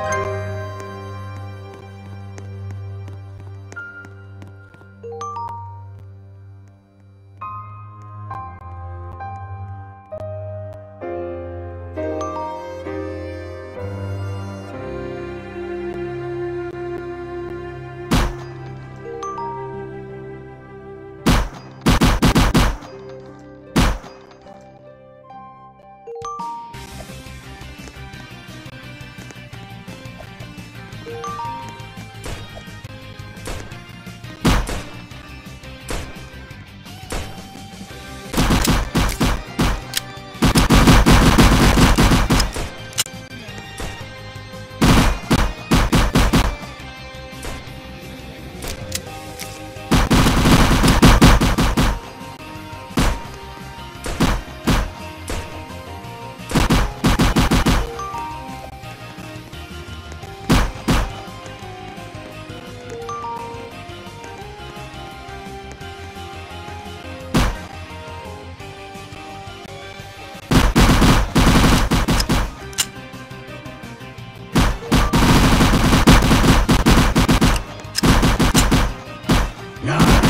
Bye. Nine.